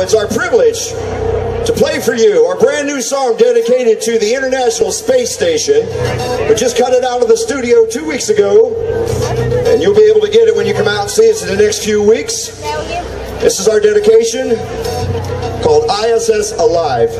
now, it's our privilege to play for you our brand new song dedicated to the International Space Station. We just cut it out of the studio two weeks ago, and you'll be able to get it when you come out and see us in the next few weeks. This is our dedication called ISS Alive.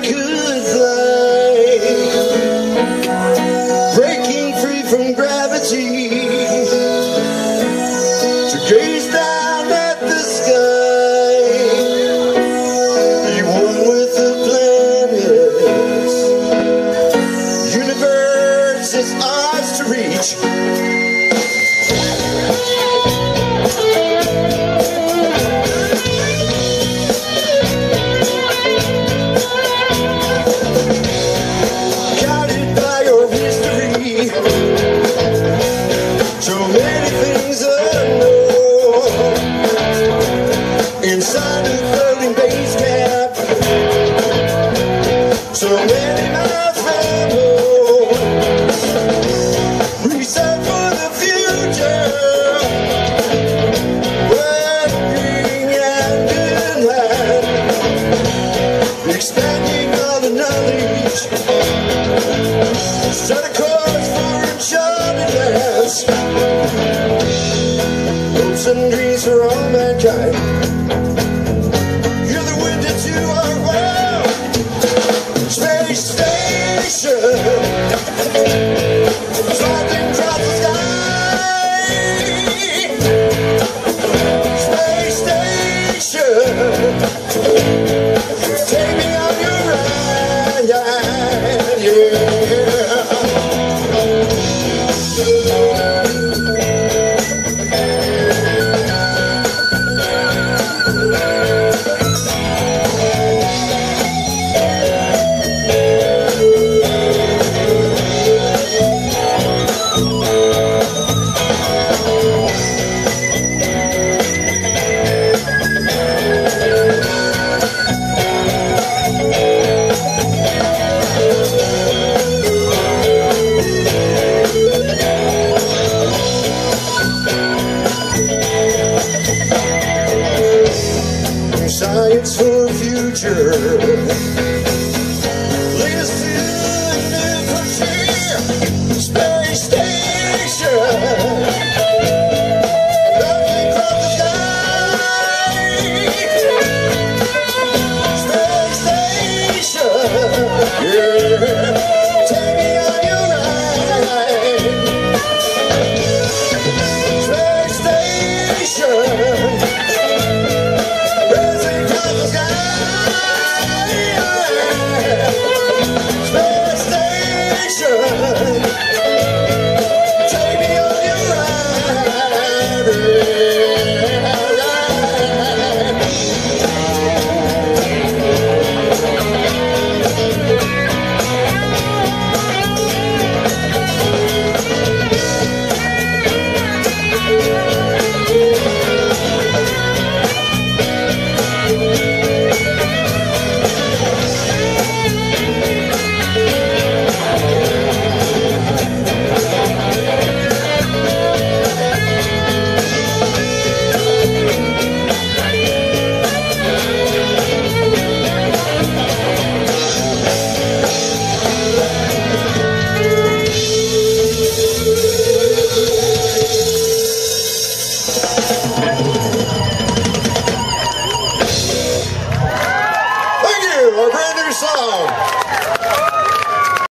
Could fly, breaking free from gravity to gaze down at the sky, be one with the planets. Universe is ours to reach. Inside the floating base camp. So